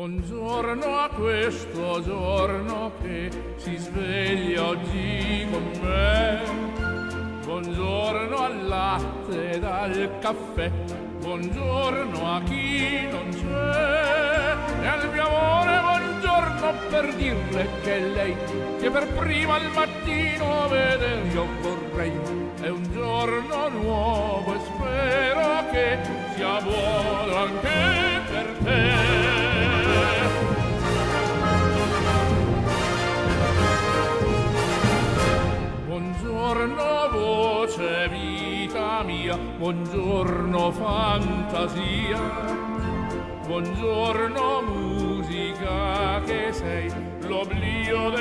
Buongiorno a questo giorno che si sveglia oggi con me. Buongiorno al latte ed al caffè. Buongiorno a chi non c'è. E al mio amore buongiorno per dirle che lei che per prima al mattino vedere io vorrei. È un giorno nuovo e spero che sia buono mia, buongiorno fantasia, buongiorno musica che sei l'oblio dei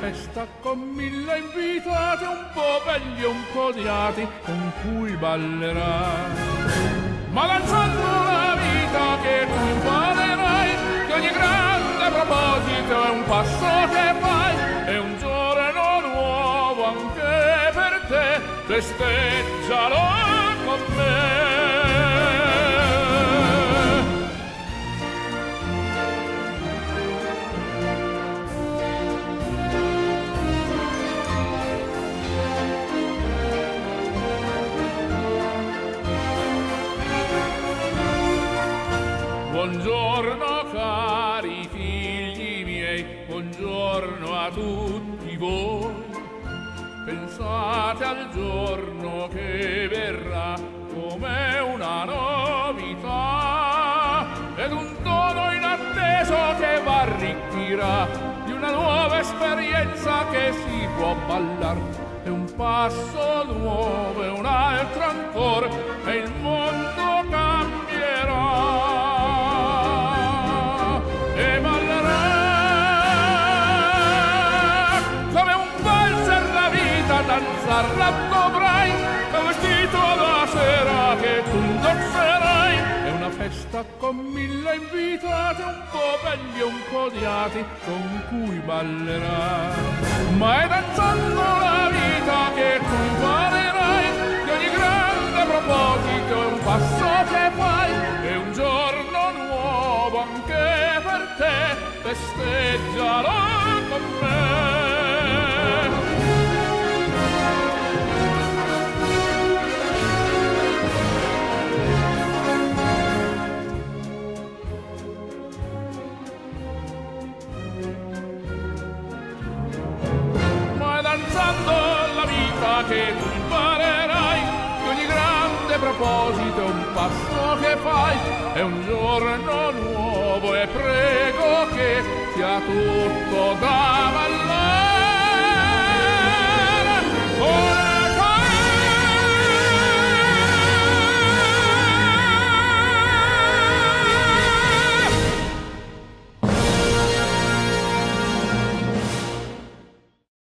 festa con mille invitati un po' belli e un po' diati con cui ballerai. Ma lanciando la vita che tu imparerai che ogni grande proposito è un passo che fai è un giorno nuovo anche per te festeggialo con me buongiorno a tutti voi. Pensate al giorno che verrà come una novità ed un dono inatteso che v'arricchirà di una nuova esperienza che si può ballar. È un passo nuovo e un altro ancora e il mondo dovrai col vestito da sera che tu indosserai. È una festa con mille invitati un po' belli e un po' odiati con cui ballerai. Ma è danzando la vita che tu imparerai che ogni grande proposito è un passo che fai è un giorno nuovo anche per te festeggialo con me che tu imparerai che ogni grande proposito un passo che fai è un giorno nuovo e prego che sia tutto da valore